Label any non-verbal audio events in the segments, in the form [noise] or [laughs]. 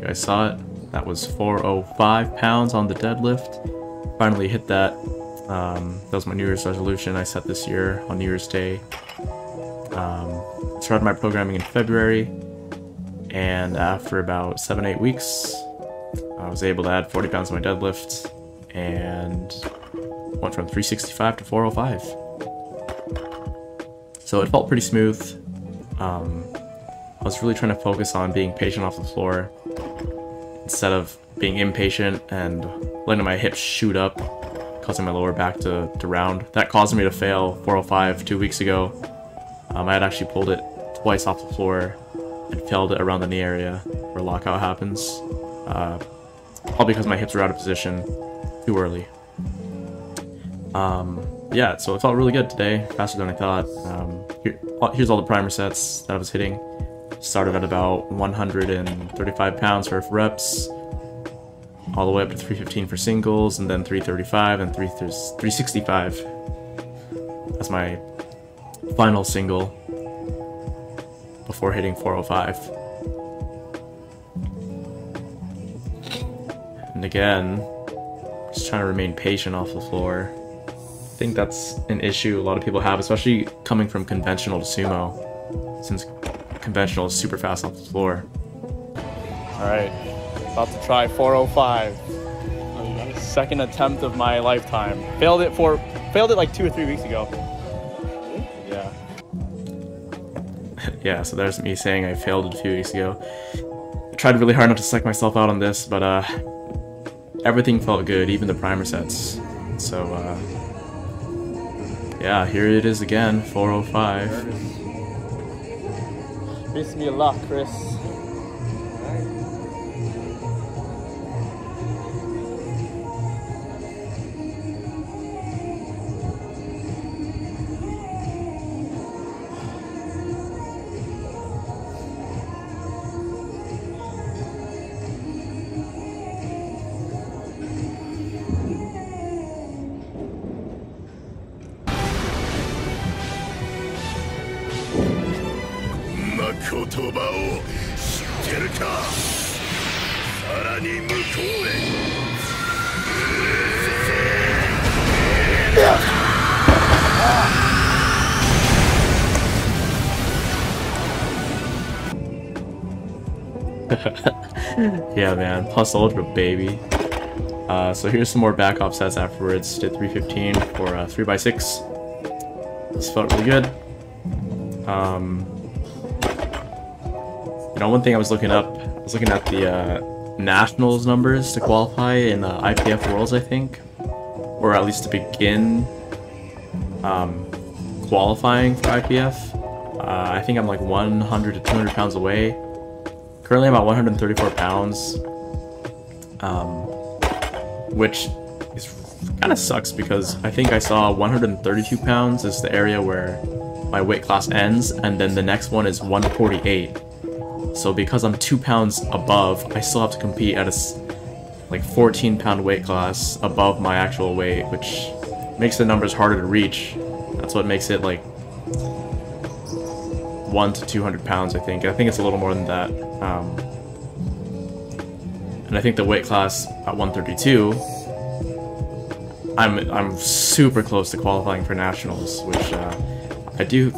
guys saw it. That was 405 pounds on the deadlift. Finally hit that. Um, that was my New Year's resolution I set this year on New Year's Day. Um, started my programming in February, and after about seven, eight weeks, I was able to add 40 pounds to my deadlift, and went from 365 to 405. So it felt pretty smooth. Um, I was really trying to focus on being patient off the floor instead of being impatient and letting my hips shoot up, causing my lower back to, to round. That caused me to fail 405 two weeks ago. Um, I had actually pulled it twice off the floor and failed it around the knee area where lockout happens. Uh, all because my hips were out of position too early. Um, yeah, so it felt really good today, faster than I thought. Um, here, here's all the primer sets that I was hitting. Started at about 135 pounds for reps, all the way up to 315 for singles, and then 335 and 365. That's my final single before hitting 405. And again, just trying to remain patient off the floor. I think that's an issue a lot of people have, especially coming from conventional to sumo, since conventional super fast off the floor. Alright, about to try 405. Second attempt of my lifetime. Failed it for failed it like two or three weeks ago. Yeah. [laughs] yeah, so there's me saying I failed it a few weeks ago. I tried really hard not to psych myself out on this, but uh everything felt good, even the primer sets. So uh yeah, here it is again, 405. Bismillah, Chris. Wish me luck, Chris. yeah, man. Plus Ultra, baby. Uh, so here's some more back sets afterwards. Did 315 for uh, 3x6. This felt really good. Um, you know, one thing I was looking up, I was looking at the uh, nationals numbers to qualify in the IPF Worlds, I think, or at least to begin um, qualifying for IPF. Uh, I think I'm like 100 to 200 pounds away. Currently, I'm at 134 pounds, um, which is kind of sucks because I think I saw 132 pounds is the area where my weight class ends, and then the next one is 148. So because I'm two pounds above, I still have to compete at a like 14 pound weight class above my actual weight, which makes the numbers harder to reach. That's what makes it like one to 200 pounds, I think. I think it's a little more than that. Um, and I think the weight class at 132, I'm I'm super close to qualifying for nationals, which uh, I do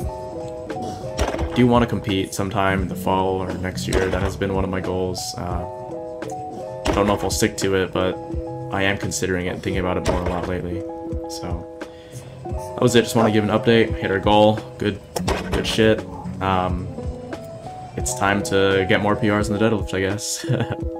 do want to compete sometime in the fall or next year. That has been one of my goals. Uh, I don't know if I'll stick to it, but I am considering it and thinking about it more a lot lately. So that was it. Just want to give an update. Hit our goal. Good, good shit. Um, it's time to get more PRs in the deadlift, I guess. [laughs]